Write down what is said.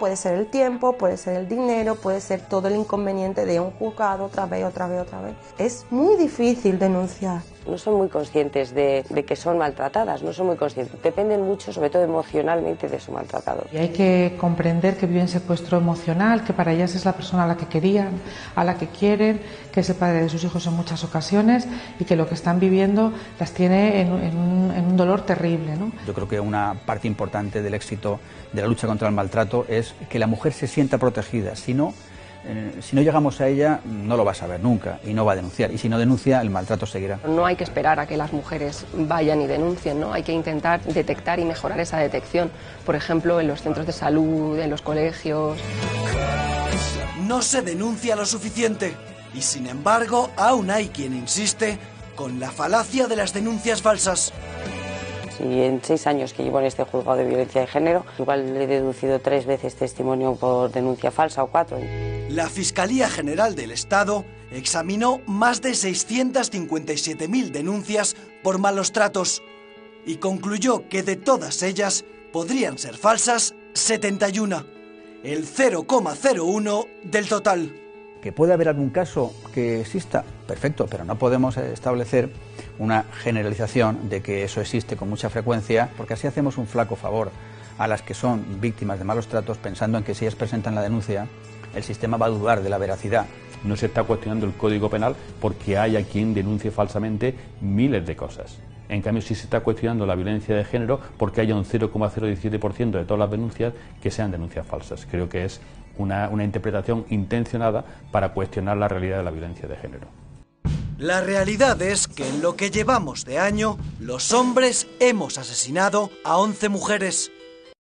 puede ser el tiempo, puede ser el dinero, puede ser todo el inconveniente de un juzgado otra vez, otra vez, otra vez. Es muy difícil denunciar no son muy conscientes de, que son maltratadas, no son muy conscientes. Dependen mucho, sobre todo emocionalmente, de su maltratado. Y hay que comprender que viven secuestro emocional, que para ellas es la persona a la que querían, a la que quieren, que es el padre de sus hijos en muchas ocasiones y que lo que están viviendo las tiene en, un, dolor terrible. ¿no? Yo creo que una parte importante del éxito de la lucha contra el maltrato es que la mujer se sienta protegida, si no eh, si no llegamos a ella, no lo va a saber nunca y no va a denunciar. Y si no denuncia, el maltrato seguirá. No hay que esperar a que las mujeres vayan y denuncien, ¿no? Hay que intentar detectar y mejorar esa detección. Por ejemplo, en los centros de salud, en los colegios. No se denuncia lo suficiente. Y sin embargo, aún hay quien insiste con la falacia de las denuncias falsas. Y en seis años que llevo en este juzgado de violencia de género, igual le he deducido tres veces testimonio por denuncia falsa o cuatro. La Fiscalía General del Estado examinó más de 657.000 denuncias por malos tratos y concluyó que de todas ellas podrían ser falsas 71, el 0,01 del total. Que puede haber algún caso que exista, perfecto, pero no podemos establecer una generalización de que eso existe con mucha frecuencia, porque así hacemos un flaco favor a las que son víctimas de malos tratos pensando en que si ellas presentan la denuncia, el sistema va a dudar de la veracidad. No se está cuestionando el Código Penal porque haya quien denuncie falsamente miles de cosas. En cambio, sí se está cuestionando la violencia de género porque haya un 0,017% de todas las denuncias que sean denuncias falsas. Creo que es una, una interpretación intencionada para cuestionar la realidad de la violencia de género. La realidad es que en lo que llevamos de año, los hombres hemos asesinado a 11 mujeres